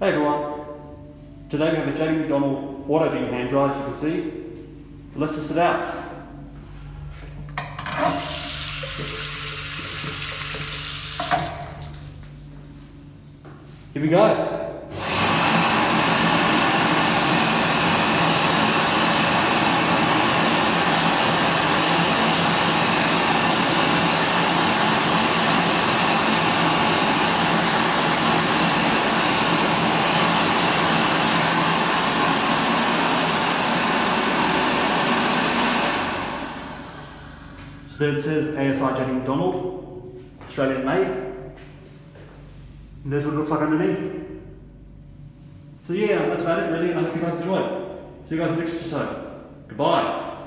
Hey everyone, today we have a JD Macdonald auto beam hand dryer as you can see. So let's test it out. Here we go. There it says ASI JD Macdonald, Australian made. And there's what it looks like underneath. So yeah, that's about it really, and I hope you guys enjoyed. See you guys in the next episode. Goodbye.